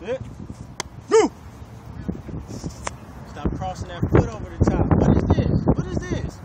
No. Stop crossing that foot over the top. What is this? What is this?